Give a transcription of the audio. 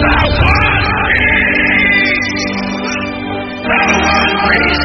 The one, the one